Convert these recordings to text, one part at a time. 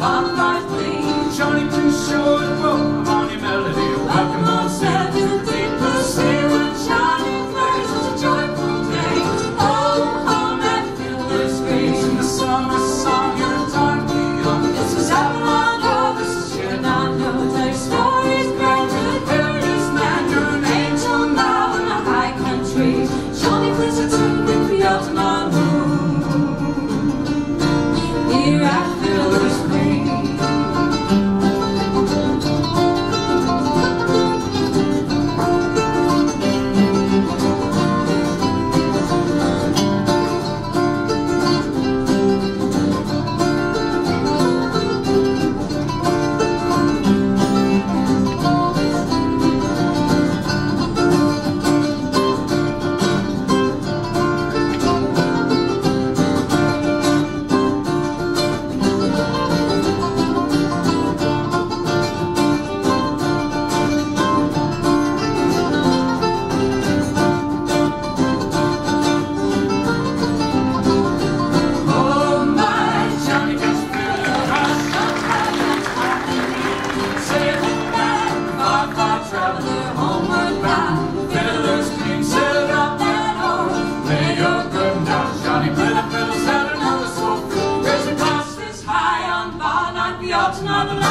Bye.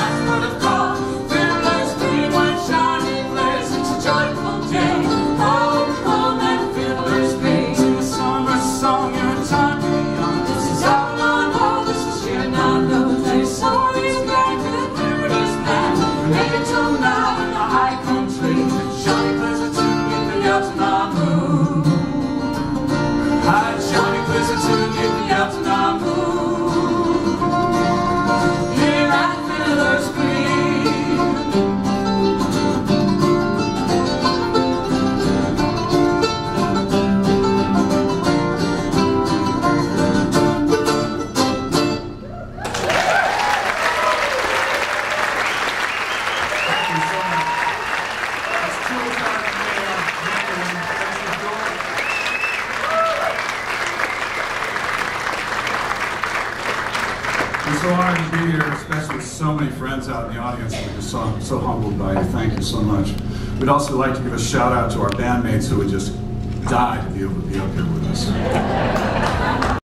I could have I'm so honored to be here, especially with so many friends out in the audience. We're just so, so humbled by you. Thank you so much. We'd also like to give a shout out to our bandmates who would just die to be able to be up here with us.